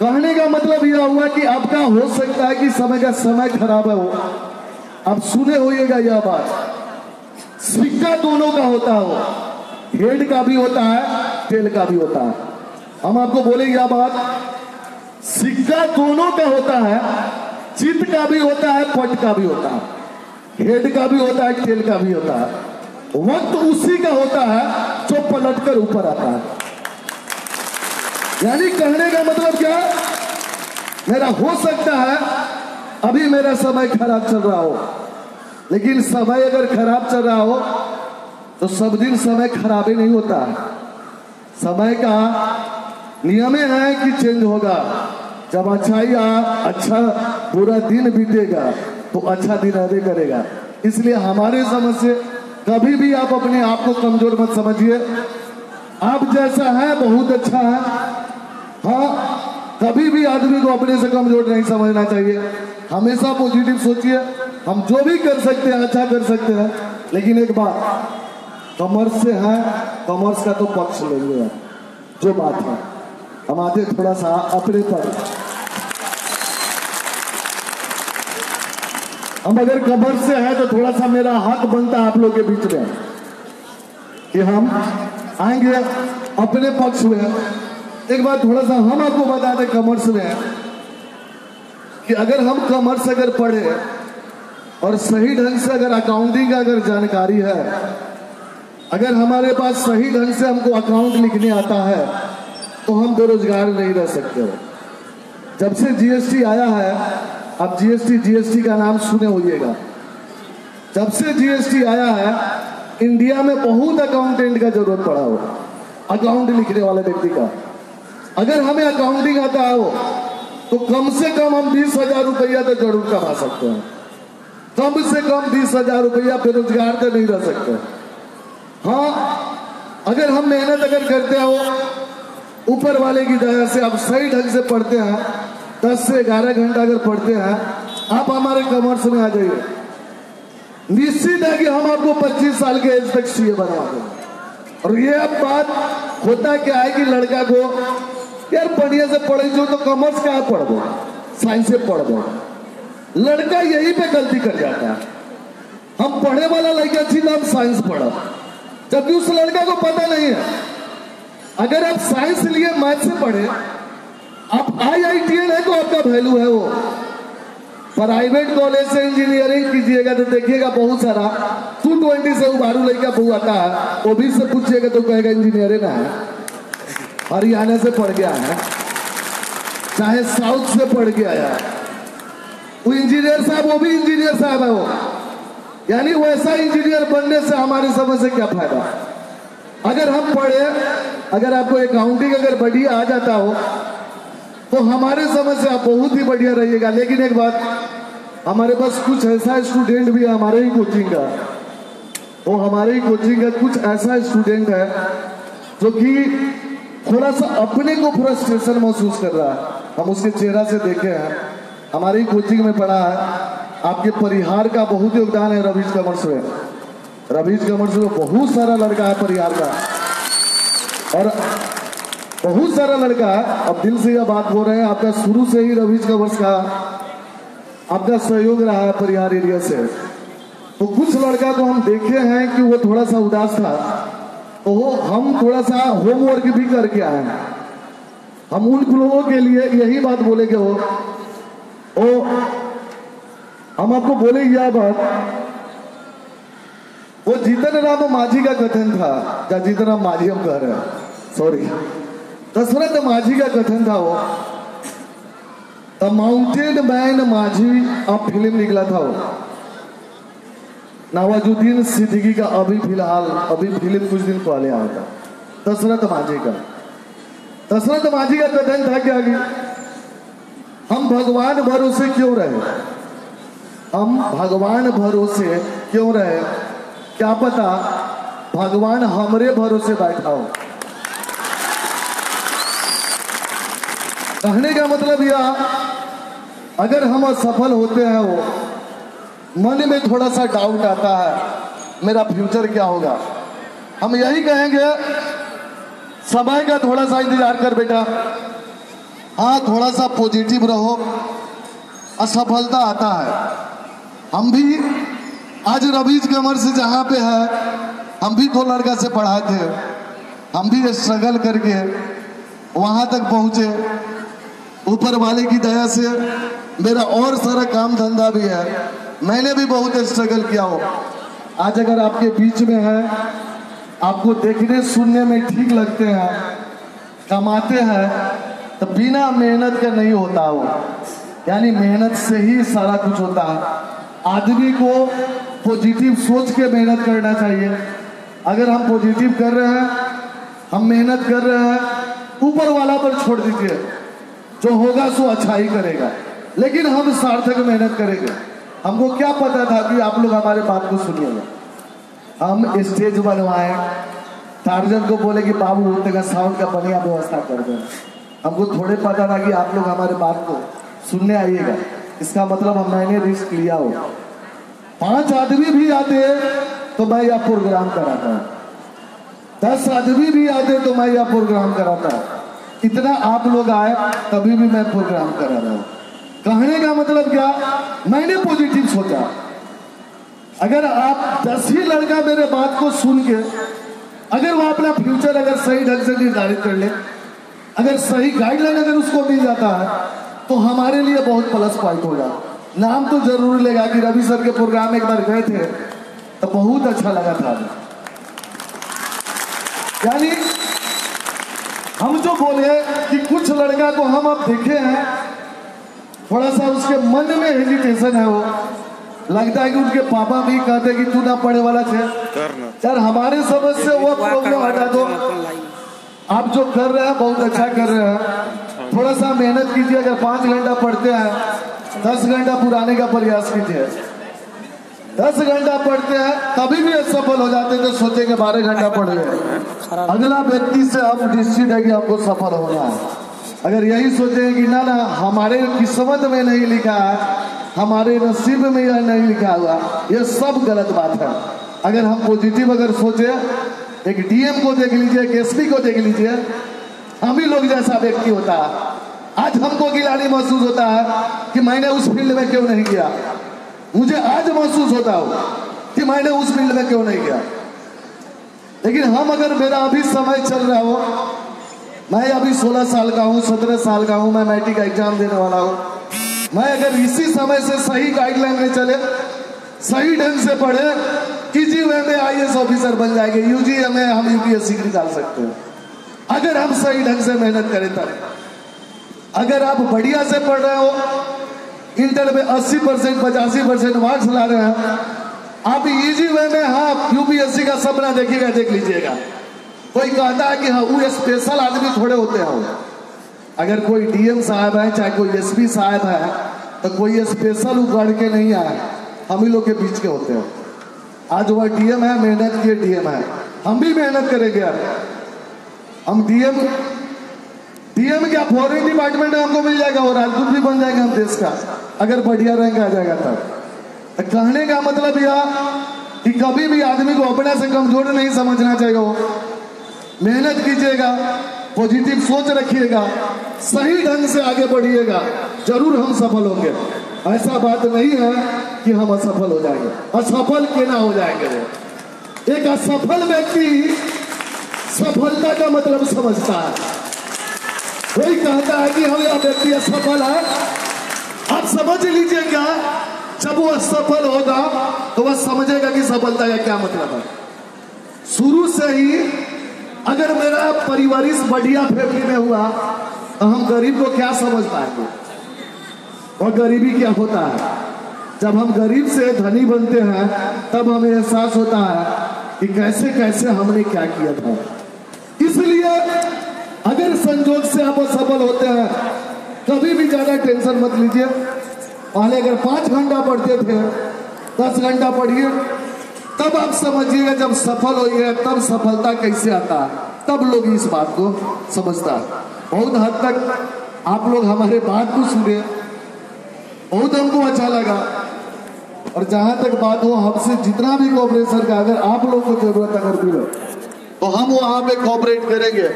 कहने का मतलब यह हुआ कि आपका हो सकता है कि समय का समय खराब है। अब सुने होइएगा यह बात। सिक्का दोनों का होता हो। हेड का भी होता है, टेल का भी होता है। हम आपको बोले यह बात। सिक्का दोनों का होता है, चित का भी होता है, पट का भी होता है। हेड का भी होता है, टेल का भी होता है। वक्त उसी का होता है जो पलट कर ऊपर आता है। यानी कहने का मतलब क्या? मेरा हो सकता है, अभी मेरा समय खराब चल रहा हो। लेकिन समय अगर खराब चल रहा हो तो सब दिन समय खराब ही नहीं होता। समय का नियम है कि चेंज होगा। जब अच्छाई आ अच्छा पूरा दिन बीतेगा तो अच्छा दिन आगे करेगा। इसलिए हमारे समझ से कभी भी आप अपने आप को कमज़ोर मत समझिए। आप जैसा है, बहुत अच्छा है। हाँ कभी भी आदमी को अपने से कमज़ोर नहीं समझना चाहिए। हमेशा पॉजिटिव सोचिए। हम जो भी कर सकते हैं अच्छा कर सकते हैं। लेकिन एक बात कॉमर्स से है कॉमर्स का तो पक्ष लेंगे जो बात है, हम आते थोड़ा सा अपने पर। हम अगर कॉमर्स से है तो थोड़ा सा मेरा हक बनता है आप लोग के बीच में। कि हम आएँगे, अपने पक्ष में। एक बात थोड़ा सा हम आपको बता दें कॉमर्स में कि अगर हम कॉमर्स अगर पढ़े और सही ढंग से अगर अकाउंटिंग का अगर जानकारी है, अगर हमारे पास सही ढंग से हमको अकाउंट लिखने आता है तो हम बेरोजगार नहीं रह सकते। जब से जीएसटी आया है अब जीएसटी जीएसटी का नाम सुने होइएगा। जब से जीएसटी आया है इंडिया में बहुत अकाउंटेंट का ज़रूरत पड़ा हो अकाउंट लिखने वाले व्यक्ति का। अगर हमें अकाउंटिंग आता हो तो कम से कम हम बीस हज़ार रुपया तो ज़रूर कमा सकते हैं। कम से कम बीस हज़ार रुपया बेरोजगार तो नहीं रह सकते। हाँ अगर हम मेहनत अगर करते हो, ऊपर वाले की दया से आप सही ढंग से पढ़ते हैं, दस से ग्यारह घंटा अगर पढ़ते हैं, आप हमारे कॉमर्स में आ जाइए। निश्चित है कि हम आपको 25 साल के एज तक सीए बनवा दें और ये अब बात होता क्या है कि लड़का को यार बढ़िया से पढ़े, जो तो कॉमर्स कहाँ पढ़ दो। साइंस से पढ़ दो। लड़का यही पे गलती कर जाता है। हम पढ़े वाला लड़का थी, ना हम साइंस पढ़ा। जबकि उस लड़का को पता नहीं है। अगर आप साइंस लिए मैथ से पढ़े, आप आई आई टी है तो आपका वैल्यू है वो। प्राइवेट कॉलेज से इंजीनियरिंग कीजिएगा तो देखिएगा बहुत सारा। टू ट्वेंटी से उबारू लड़का बहु आता है, वो भी से पूछिएगा तो कहेगा इंजीनियर ना है। हरियाणा से पढ़ गया है चाहे साउथ से पढ़ के आया। वो इंजीनियर साहब, वो भी इंजीनियर साहब है वो। यानी वैसा इंजीनियर बनने से हमारी समझ से क्या फ़ायदा? अगर हम पढ़े, अगर आपको अकाउंटिंग अगर बढ़िया आ जाता हो तो हमारे समझ से आप बहुत ही बढ़िया रहिएगा। लेकिन एक बात, हमारे पास कुछ ऐसा स्टूडेंट भी है हमारे ही कोचिंग का। वो हमारे ही कोचिंग का कुछ ऐसा स्टूडेंट है, जो कि थोड़ा सा अपने को फ्रस्ट्रेशन महसूस कर रहा है। हम उसके चेहरा से देखे हैं। हमारी कोचिंग में पढ़ा है। आपके परिहार का बहुत योगदान है रवीश कमर्स में रवीश कमर्स में बहुत सारा लड़का है परिहार का। और बहुत सारा लड़का है। अब दिल से यह बात हो रहे हैं, आपका शुरू से ही रवीश कमर्स का आपका सहयोग रहा है परिहार एरिया से। तो कुछ लड़का को हम देखे हैं कि वो थोड़ा सा उदास था। तो हम थोड़ा सा होमवर्क भी करके आए हम उन लोगों के लिए यही बात बोलेंगे हो ओ, हम आपको बोले यह बात वो जीतन राम माझी का कथन था, या जीतन राम माझी हम कह रहे हैं सॉरी दशरथ माझी का कथन था वो। द माउंटेन मैन माझी, अब फ़िल्म निकला था वो। नवाजुद्दीन सिद्दीकी का अभी फ़िलहाल, अभी फ़िल्म कुछ दिन पहले आया था। दशरथ माझी का। दशरथ माझी का कथन था क्या कि हम भगवान भरोसे क्यों रहे? हम भगवान भरोसे क्यों रहे? क्या पता भगवान हमरे भरोसे बैठा हो। कहने का मतलब यह, अगर हम असफल होते हैं वो मन में थोड़ा सा डाउट आता है, मेरा फ्यूचर क्या होगा? हम यही कहेंगे, समय का थोड़ा सा इंतज़ार कर बेटा। हाँ थोड़ा सा पॉजिटिव रहो। असफलता आता है। हम भी, आज रवीज कमर से जहाँ पे है, हम भी दो लड़का से पढ़ाए थे। हम भी स्ट्रगल करके वहाँ तक पहुँचे। ऊपर वाले की दया से मेरा और सारा काम धंधा भी है। मैंने भी बहुत स्ट्रगल किया हो। आज अगर आपके बीच में है, आपको देखने, सुनने में ठीक लगते हैं, कमाते हैं तो बिना मेहनत के नहीं होता वो। यानी मेहनत से ही सारा कुछ होता है। आदमी को पॉजिटिव सोच के मेहनत करना चाहिए। अगर हम पॉजिटिव कर रहे हैं, हम मेहनत कर रहे हैं, ऊपर वाला पर छोड़ दीजिए। जो होगा, सो अच्छा ही करेगा। लेकिन हम सार्थक मेहनत करेंगे। हमको क्या पता था कि आप लोग हमारे बात को सुनिएगा हम स्टेज बनवाए। टार्जन को बोले कि, बाबू होते का साउंड का बढ़िया व्यवस्था कर दो। हमको थोड़े पता था कि आप लोग हमारे बात को सुनने आइएगा। इसका मतलब हम मैंने रिस्क लिया हो। पाँच आदमी भी आते तो मैं यह प्रोग्राम कराता हूँ। दस आदमी भी आते तो मैं यह प्रोग्राम कराता इतना आप लोग आए, तभी भी मैं प्रोग्राम करा रहा हूँ। कहने का मतलब क्या? मैंने पॉजिटिव सोचा। अगर आप दस ही लड़का मेरे बात को सुन के, अगर वो अपना फ्यूचर अगर सही ढंग से निर्धारित कर ले, अगर सही गाइडलाइन अगर उसको मिल जाता है तो हमारे लिए बहुत प्लस पॉइंट होगा। नाम तो ज़रूर लेगा कि रवि सर के प्रोग्राम एक बार गए थे तो बहुत अच्छा लगा था। यानी हम जो बोले कि कुछ लड़का को हम अब देखे हैं थोड़ा सा उसके मन में हेजिटेशन है वो। लगता है कि उनके पापा भी कहते कि तू ना पढ़े वाला थे यार हमारे समझ से वो प्रॉब्लम हटा दो। आप जो कर रहे हैं बहुत अच्छा कर रहे हैं। थोड़ा सा मेहनत कीजिए अगर पाँच घंटा पढ़ते हैं दस घंटा पुराने का प्रयास कीजिए। दस घंटा पढ़ते हैं तभी भी असफल हो जाते तो सोचे कि बारह घंटा पढ़ गए अगला व्यक्ति से हम निश्चित है कि हमको सफल होना है। अगर यही सोचे कि ना ना हमारे किस्मत में नहीं लिखा है हमारे नसीब में यह नहीं लिखा हुआ ये सब गलत बात है। अगर हम पॉजिटिव अगर सोचे, एक डीएम को देख लीजिए, एक एसपी को देख लीजिए, हम ही लोग जैसा व्यक्ति होता। है आज हमको गिलानी महसूस होता है कि मैंने उस फ़ील्ड में क्यों नहीं किया। मुझे आज महसूस होता हो कि मैंने उस फ़ील्ड में क्यों नहीं किया। लेकिन हम अगर मेरा अभी समय चल रहा हो मैं अभी 16 साल का हूँ 17 साल का हूँ, मैं मैट्रिक का एग्ज़ाम देने वाला हूँ। मैं अगर इसी समय से सही गाइडलाइन में चले, सही ढंग से पढ़े इजी वे में आई ऑफिसर बन जाएँगे यूजी में हम यूपीएससी निकाल सकते हैं। अगर हम सही ढंग से मेहनत करें तब। अगर आप बढ़िया से पढ़ रहे हो, इंटर में 80 परसेंट, पचासी परसेंट मार्क्स ला रहे हैं, आप इजी वे में हाँ यूपीएससी का सपना देखिएगा, देख लीजिएगा। कोई कहता है कि हाँ वो स्पेशल आदमी थोड़े होते हैं अगर कोई डीएम साहब है, चाहे कोई एसपी साहब है तो कोई स्पेशल उगड़ के नहीं आए। हम ही लोग के बीच के होते हैं। आज वह डीएम है, मेहनत किए डीएम है। हम भी मेहनत करेंगे यार। हम डीएम डीएम क्या फॉरेन डिपार्टमेंट में हमको मिल जाएगा और राजदूत भी बन जाएगा हम देश का। अगर बढ़िया रैंक आ जाएगा तब। तो कहने का मतलब यह कि कभी भी आदमी को अपने से कमज़ोर नहीं समझना चाहिए मेहनत कीजिएगा पॉजिटिव सोच रखिएगा, सही ढंग से आगे बढ़िएगा, ज़रूर हम सफल होंगे। ऐसा बात नहीं है कि हम असफल हो जाएँगे। असफल के ना हो जाएँगे एक असफल व्यक्ति सफलता का मतलब समझता है। वही कहता है कि हम यह व्यक्ति असफल है। आप समझ लीजिए क्या जब वो असफल होगा तो वह समझेगा कि सफलता का क्या मतलब है। शुरू से ही अगर मेरा परिवारिश बढ़िया फैमिली में हुआ तो हम गरीब को क्या समझ पाएँगे? और गरीबी क्या होता है? जब हम गरीब से धनी बनते हैं, तब हमें एहसास होता है कि कैसे कैसे हमने क्या किया था। इसलिए अगर संजोग से आप सफल होते हैं, कभी भी ज़्यादा टेंशन मत लीजिए। पहले अगर पाँच घंटा पढ़ते थे, दस घंटा पढ़िए तब आप समझिएगा जब सफल हो गया तब सफलता कैसे आता? तब लोग इस बात को समझता बहुत हद तक आप लोग हमारे बात को सुने, बहुत हमको अच्छा लगा। और जहाँ तक बात हो, हमसे जितना भी कॉपरेशन का, अगर आप लोगों को ज़रूरत अगर हो तो हम वहाँ पे कॉपरेट करेंगे।